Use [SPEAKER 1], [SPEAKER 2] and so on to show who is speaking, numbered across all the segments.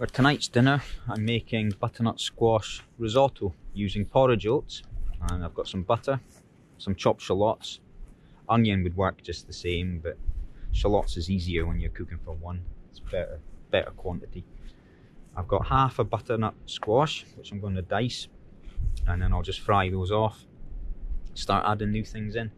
[SPEAKER 1] For tonight's dinner, I'm making butternut squash risotto using porridge oats. And I've got some butter, some chopped shallots. Onion would work just the same, but shallots is easier when you're cooking for one. It's better, better quantity. I've got half a butternut squash, which I'm going to dice. And then I'll just fry those off. Start adding new things in.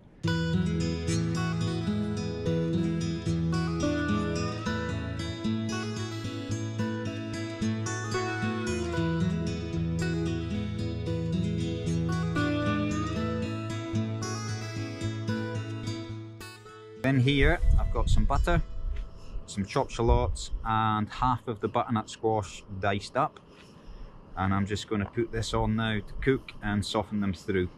[SPEAKER 1] In here, I've got some butter, some chopped shallots, and half of the butternut squash diced up. And I'm just going to put this on now to cook and soften them through.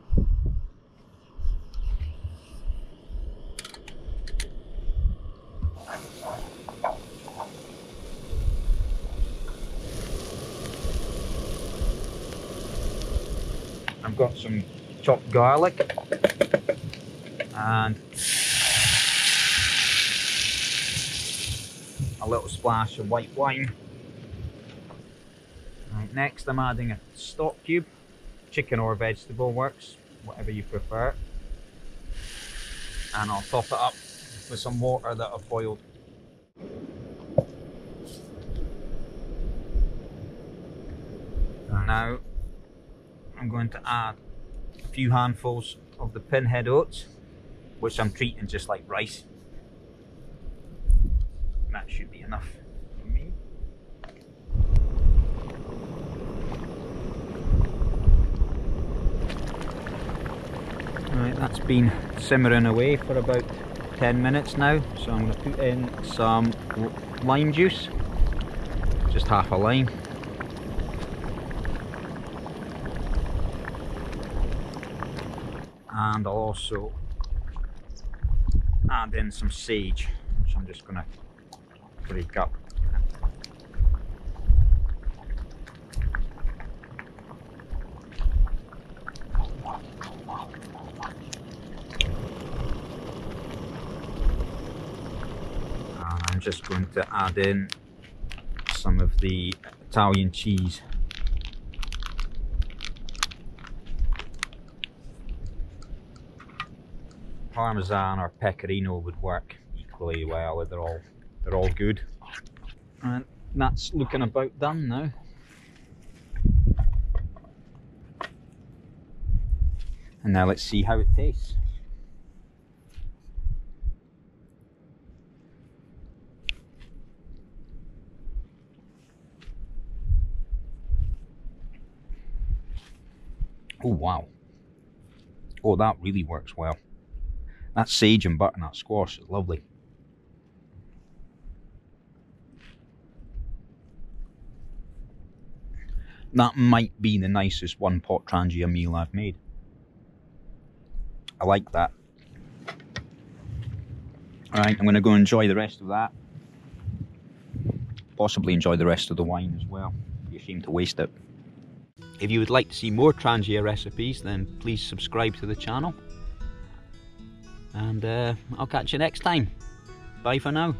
[SPEAKER 1] I've got some chopped garlic and a little splash of white wine. Right, next I'm adding a stock cube, chicken or vegetable works, whatever you prefer. And I'll top it up with some water that I've boiled. And now I'm going to add a few handfuls of the pinhead oats, which I'm treating just like rice. That should be enough for me. Right, that's been simmering away for about 10 minutes now, so I'm going to put in some lime juice, just half a lime. And I'll also add in some sage, which I'm just going to I'm just going to add in some of the Italian cheese. Parmesan or pecorino would work equally well. They're all they're all good. And that's looking about done now. And now let's see how it tastes. Oh wow. Oh that really works well. That sage and butternut squash is lovely. That might be the nicest one pot trangia meal I've made. I like that. Alright, I'm going to go enjoy the rest of that. Possibly enjoy the rest of the wine as well. Be ashamed to waste it. If you would like to see more Trangia recipes, then please subscribe to the channel. And uh, I'll catch you next time. Bye for now.